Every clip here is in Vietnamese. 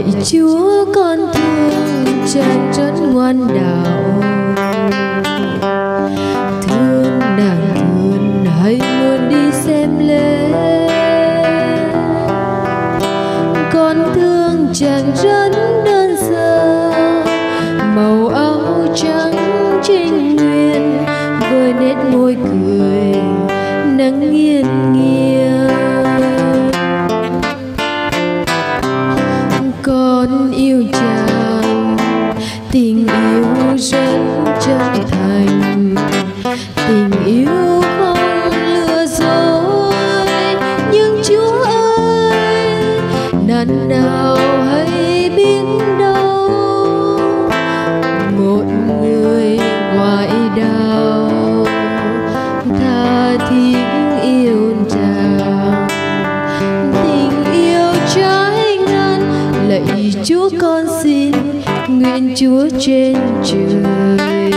lạy chúa, con thương chàng trấn ngoan đạo. Thương nàng thương hãy luôn đi xem lễ. Con thương chàng trấn đơn sơ, màu áo trắng trinh nguyên với nét môi cười, nắng nghiêng tình yêu rất chân thành tình yêu không lừa dối. Nhưng chúa ơi nạn nào hay biến đâu nguyện chúa trên trời.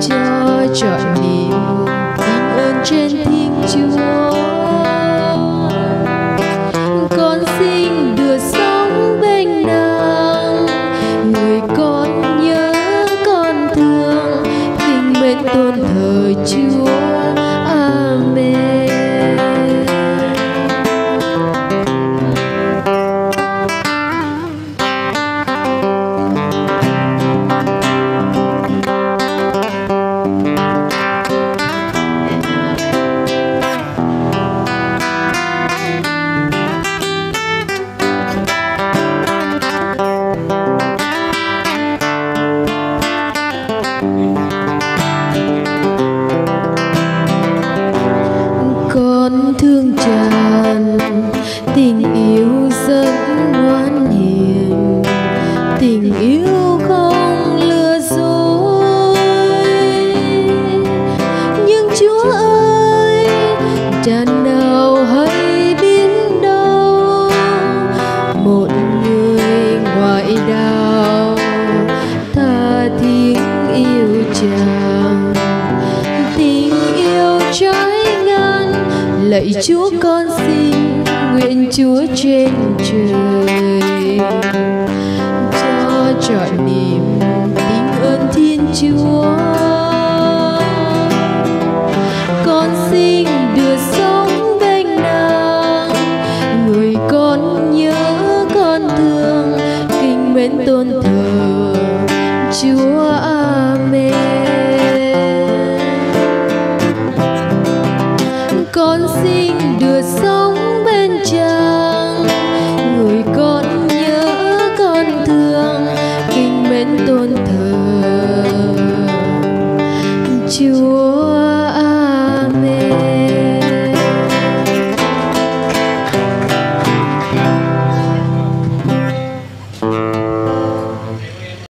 Cho trọn niềm tin ơn trên thiên chúa. Con xin được sống bên nàng. Người con nhớ con thương. Kinh mến tôn thờ chúa. Chàng tình yêu trái ngang lạy chúa con xin, nguyện chúa trên trời. Cho trọn niềm tình ơn thiên chúa. Con xin được sống bên nàng. Người con nhớ con thương kinh mến tôn thờ con xin được sống